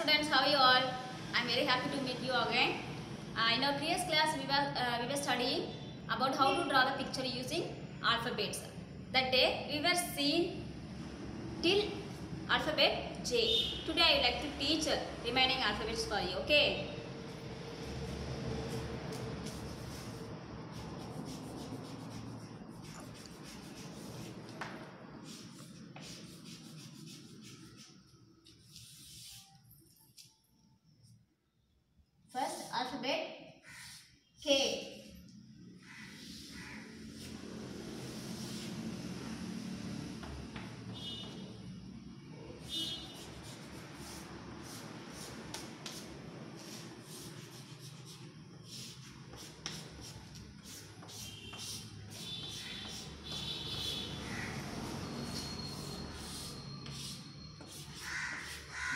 students, how are you all? I'm very happy to meet you again. Uh, in our previous class, we were, uh, we were studying about how to draw the picture using alphabets. That day, we were seeing till alphabet J. Today, I would like to teach uh, remaining alphabets for you, okay? Alphabet K.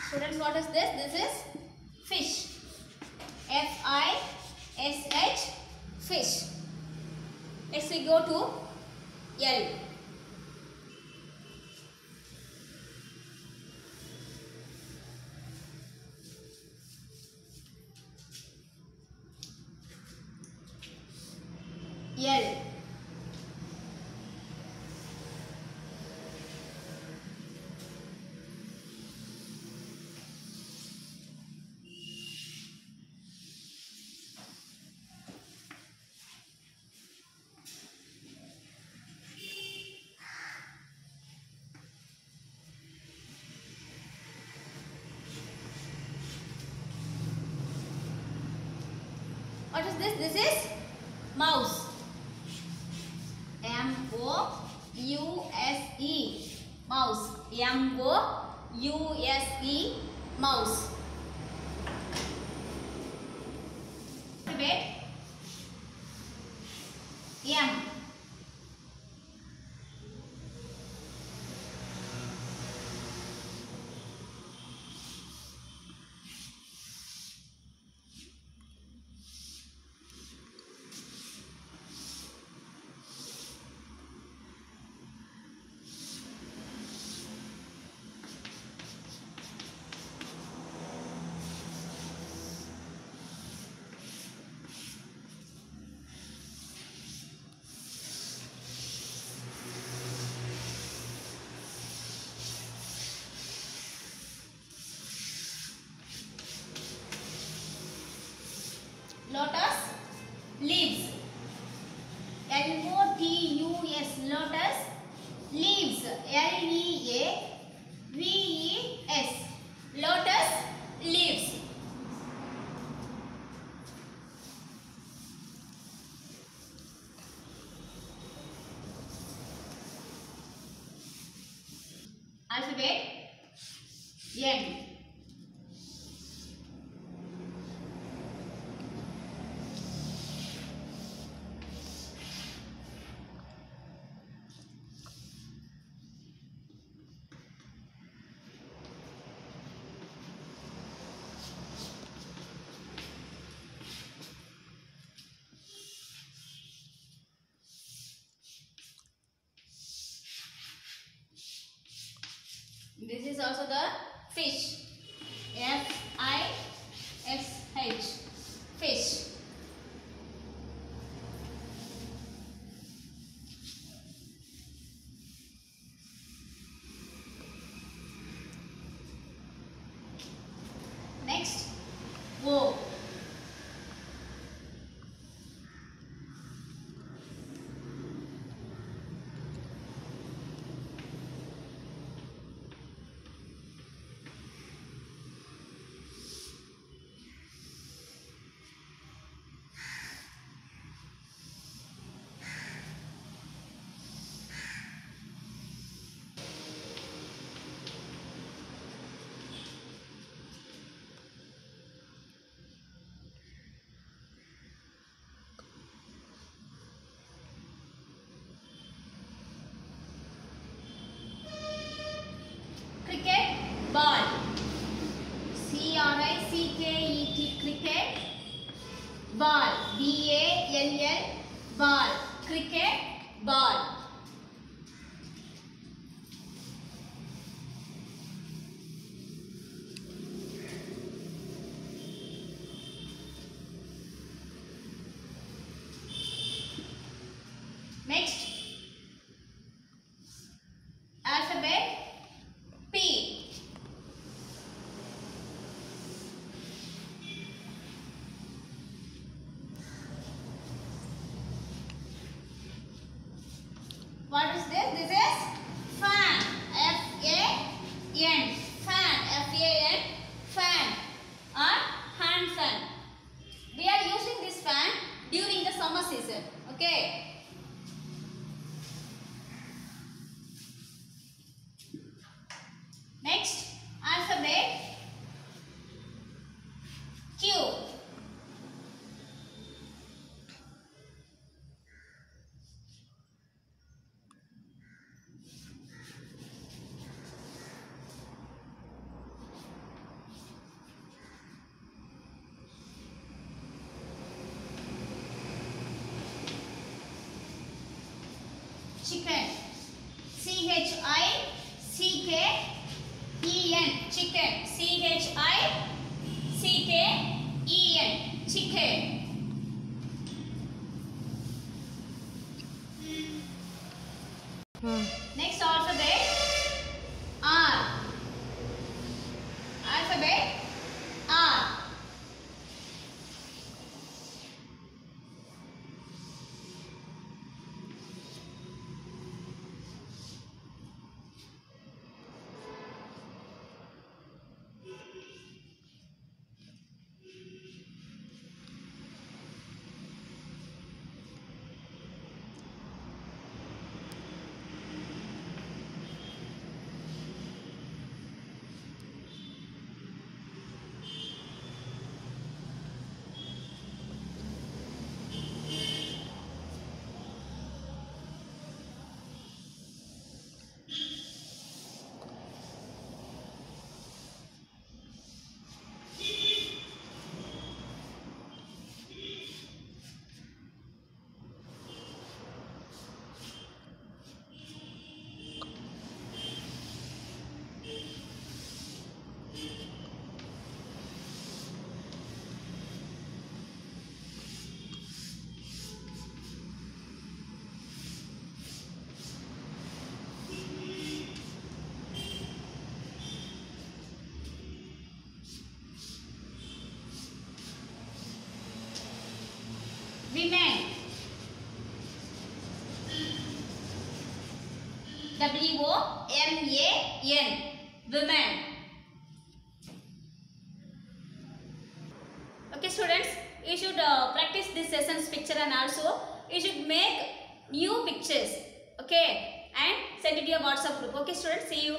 Students, what is this? This is go to L. L. Oh, what is this? This is mouse. M O U S E mouse. M O U S E mouse. Alphabet M. Lotus leaves. L O T U S lotus leaves. L E A V E S lotus leaves. Alphabet N. also the fish. C-K-E-T, cricket. Ball, B-A-L-L, ball, cricket, ball. What is this? This is H I C K E N. Chicken. C H I C K E N. Chicken. Hmm. Next alphabet. N. Women. Okay, students, you should uh, practice this session's picture and also you should make new pictures. Okay, and send it to your WhatsApp group. Okay, students, see you.